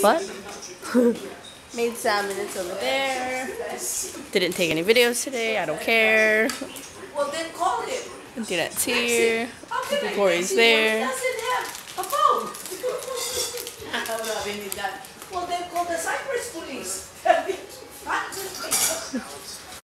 What? Made salmon, it's over there. Didn't take any videos today, I don't care. Well, then call him. Dinette's here. How can I Corey's there. doesn't have? Well, then call the Cyprus police.